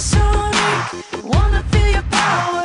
supersonic. Wanna feel your power.